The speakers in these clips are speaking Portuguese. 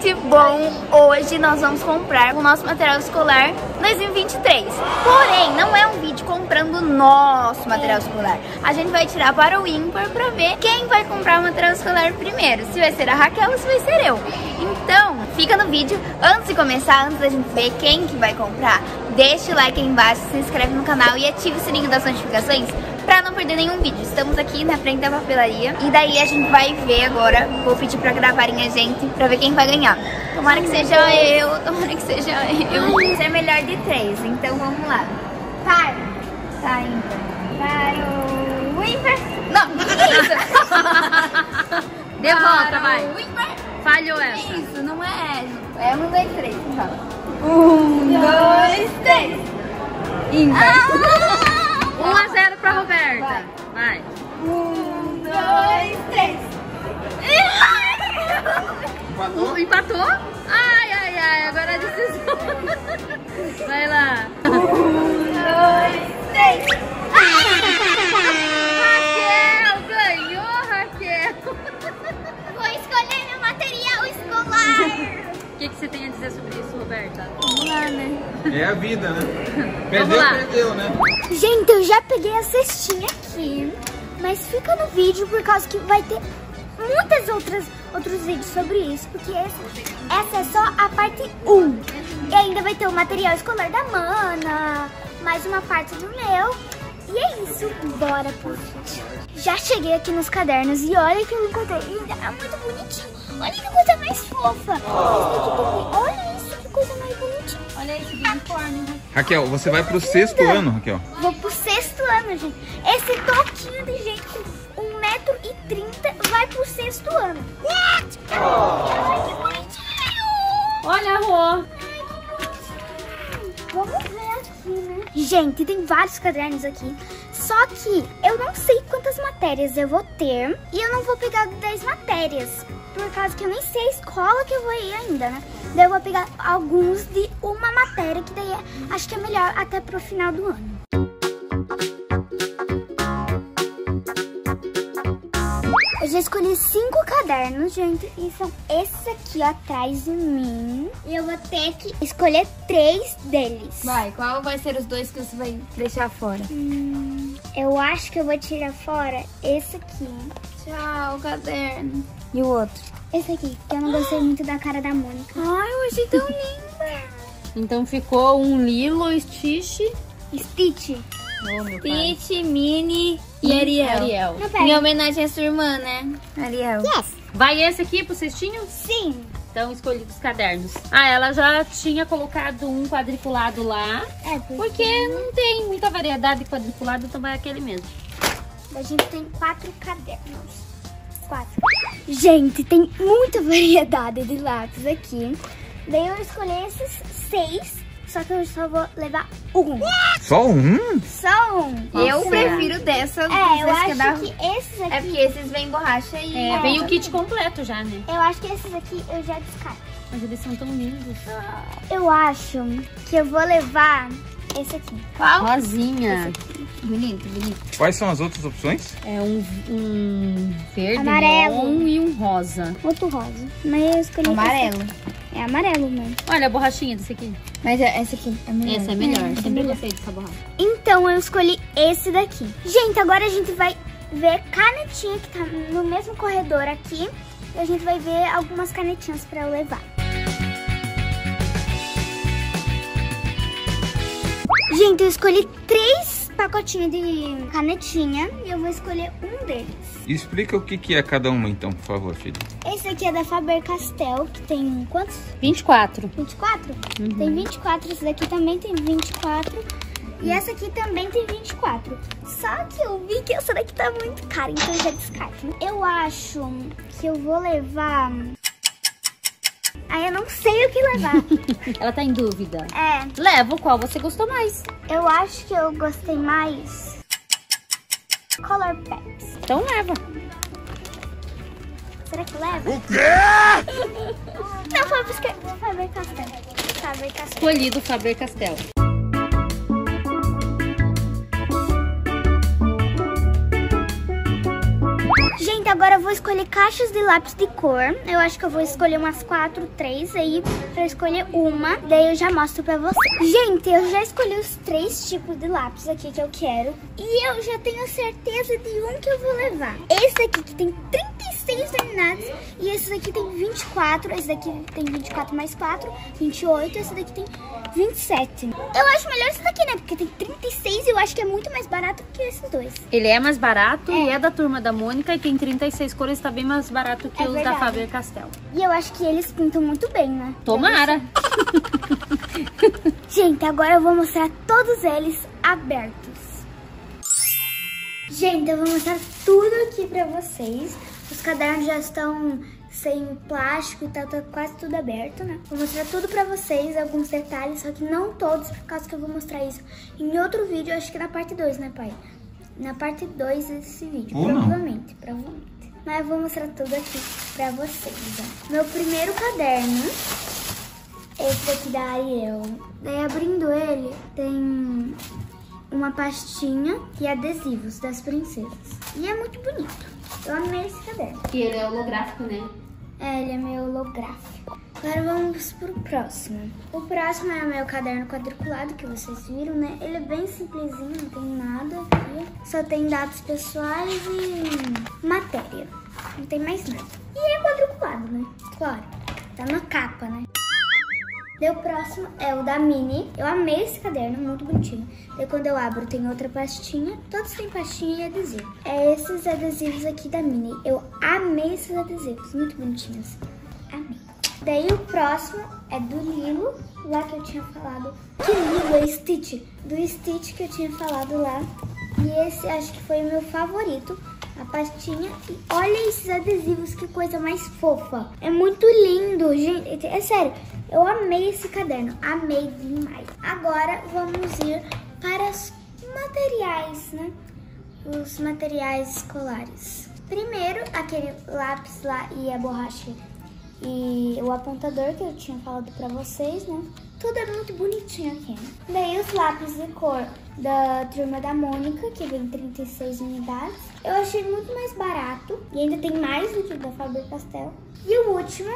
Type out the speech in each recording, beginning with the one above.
Gente, bom, hoje nós vamos comprar o nosso material escolar 2023. Porém, não é um vídeo comprando o nosso material escolar. A gente vai tirar para o ímpar para ver quem vai comprar o material escolar primeiro. Se vai ser a Raquel ou se vai ser eu. Então, fica no vídeo. Antes de começar, antes da gente ver quem que vai comprar, deixa o like aí embaixo, se inscreve no canal e ativa o sininho das notificações pra não perder nenhum vídeo. Estamos aqui na frente da papelaria e daí a gente vai ver agora, vou pedir pra gravarem a gente pra ver quem vai ganhar. Tomara que seja eu, tomara que seja eu. Você é melhor de três, então vamos lá. Par. Tá ímpar. Para o ímpar. Não, isso? Dê volta, vai. O ímpar. Falhou essa. isso, não é. É um, dois, três, fala. Um, dois, três. Ímpar. 1 a 0 pra Roberta. Vai. Um, dois, três. Um, empatou? Ai, ai, ai. Agora a decisão. Vai lá. Um, dois, três. Que, que você tem a dizer sobre isso, Roberta? Vamos lá, né? É a vida, né? Perdeu, perdeu, né? Gente, eu já peguei a cestinha aqui, mas fica no vídeo por causa que vai ter muitas outras outros vídeos sobre isso, porque esse- essa é só a parte 1. E ainda vai ter o material escolar da Mana, mais uma parte do meu. E é isso, bora pro vídeo. Já cheguei aqui nos cadernos e olha que eu encontrei. É muito bonitinho. Olha que coisa mais fofa. Olha isso, que coisa mais bonitinha. Olha esse unicórnio. Raquel, você vai pro sexto ano, Raquel. Vou pro sexto ano, gente. Esse toquinho de gente com 1,30m vai pro sexto ano. What? Ai, que bonitinho! Olha, Rô. Vamos ver aqui, né? Gente, tem vários cadernos aqui. Só que eu não sei quantas matérias eu vou ter. E eu não vou pegar 10 matérias. Por causa que eu nem sei a escola que eu vou ir ainda, né? Daí eu vou pegar alguns de uma matéria, que daí é- acho que é melhor até pro final do ano. Eu já escolhi cinco cadernos, gente, e são esses aqui ó, atrás de mim. E eu vou ter que escolher três deles. Vai, qual vai ser os dois que você vai deixar fora? Hum, eu acho que eu vou tirar fora esse aqui Tchau, caderno. e o outro. Esse aqui, que eu não gostei muito da cara da Mônica. Ai, eu achei tão linda. Então ficou um Lilo, Stitch. Stitch. Oh. Stitch, Minnie e Ariel. Ariel. Em homenagem à sua irmã, né? Ariel. Yes. Vai esse aqui pro cestinho? Sim. Então escolhi dos cadernos. Ah, ela já tinha colocado um quadriculado lá. É, porque Porque não tem muita variedade de quadriculado, então vai aquele mesmo. a gente tem quatro cadernos. Quatro. Gente, tem muita variedade de lápis aqui. Daí eu escolhi esses seis, só que eu só vou levar um. Só um? Só um. Eu Nossa. prefiro dessa. É, eu desse que é da- acho que esses aqui... É porque esses vêm borracha e... É, vem o kit completo já, né? Eu acho que esses aqui eu já descarto. Mas eles são tão lindos. Eu acho que eu vou levar esse aqui. Qual? Rosinha. Bonito, bonito. Quais são as outras opções? É um, um verde, Amarelo. e um rosa. Outro rosa. Mas eu escolhi Amarelo. esse. É amarelo mesmo. Olha a borrachinha desse aqui. Mas essa aqui é melhor. Essa é melhor. Sempre gostei dessa borracha. Então eu escolhi esse daqui. Gente, agora a gente vai ver canetinha que tá no mesmo corredor aqui. E a gente vai ver algumas canetinhas pra eu levar. Gente, eu escolhi três pacotinhos de canetinha e eu vou escolher um deles. Explica o que, que é cada uma, então, por favor, filho. Esse aqui é da Faber-Castell, que tem quantos? 24. 24? Tem 24, esse daqui também tem 24. E essa aqui também tem 24. Só que eu vi que essa daqui tá muito cara, então eu já descarto. Eu acho que eu vou levar... Aí eu não sei o que levar. Ela tá em dúvida. é, Leva o qual você gostou mais. eu acho que eu gostei mais... Color Pets. Então leva. Será que leva? O quê? Não, Faber-Castell. Faber-Castell. Faber-Castell. Escolhido Faber-Castell. Gente, agora eu vou escolher caixas de lápis de cor. Eu acho que eu vou escolher umas quatro, três aí, pra escolher uma. Daí eu já mostro pra vocês. Gente, eu já escolhi os três tipos de lápis aqui que eu quero. E eu já tenho certeza de um que eu vou levar. Esse aqui que tem 36 terminados. E esse daqui tem 24. Esse daqui tem 24 mais 4, 28. Esse daqui tem 27. Eu acho melhor esse daqui, né? Porque tem 36 e eu acho que é muito mais barato que esses dois. Ele é mais barato É. e é da turma da Mônica e tem 36 cores, tá bem mais barato que É os verdade. da Faber-Castell. E eu acho que eles pintam muito bem, né? Tomara! Gente, agora eu vou mostrar todos eles abertos. Gente, eu vou mostrar tudo aqui pra vocês. Os cadernos já estão sem plástico e tá, tá quase tudo aberto, né? Vou mostrar tudo pra vocês, alguns detalhes, só que não todos, por causa que eu vou mostrar isso em outro vídeo, acho que na parte 2, né, pai? Na parte 2 desse vídeo, Ou não. provavelmente, provavelmente. Mas eu vou mostrar tudo aqui pra vocês, ó. Meu primeiro caderno esse daqui da Ariel. Daí abrindo ele, tem uma pastinha e adesivos das princesas. E é muito bonito. Eu amei esse caderno. E ele é holográfico, né? É, ele é meio holográfico. Agora vamos pro próximo. O próximo é o meu caderno quadriculado, que vocês viram, né? Ele é bem simplesinho, não tem nada aqui. Só tem dados pessoais e matéria. Não tem mais nada. E é quadriculado, né? Claro. Tá na capa, né? Daí o próximo é o da Mini. Eu amei esse caderno, muito bonitinho. Daí quando eu abro tem outra pastinha. Todos têm pastinha e adesivo. É esses adesivos aqui da Mini. Eu amei esses adesivos, muito bonitinhos. Amei. Daí o próximo é do Lilo, lá que eu tinha falado. Que Lilo é Stitch? Do Stitch que eu tinha falado lá. E esse acho que foi o meu favorito. A pastinha. E olha esses adesivos, que coisa mais fofa. É muito lindo, gente. É sério, eu amei esse caderno. Amei demais. Agora vamos ir para os materiais, né? Os materiais escolares. Primeiro, aquele lápis lá e a borracha e o apontador que eu tinha falado pra vocês, né? Tudo é muito bonitinho aqui. Daí os lápis de cor da turma da Mônica, que vem 36 unidades. Eu achei muito mais barato e ainda tem mais do que o da Faber-Castell. E o último,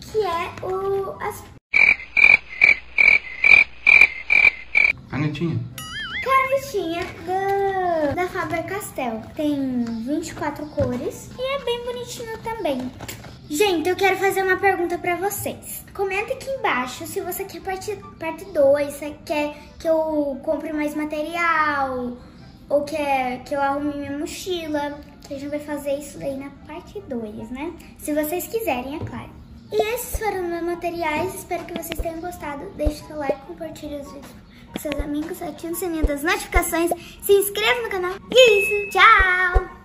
que é o as Canetinha. canetinha da, da Faber-Castell. Tem 24 cores e é bem bonitinho também. Gente, eu quero fazer uma pergunta pra vocês. Comenta aqui embaixo se você quer parte 2, parte dois, se quer que eu compre mais material, ou quer que eu arrume minha mochila. Que a gente vai fazer isso daí na parte 2, né? Se vocês quiserem, é claro. E esses foram meus materiais. Espero que vocês tenham gostado. Deixe seu like, compartilhe os vídeos com seus amigos, ative o sininho das notificações, se inscreva no canal. E é isso, tchau!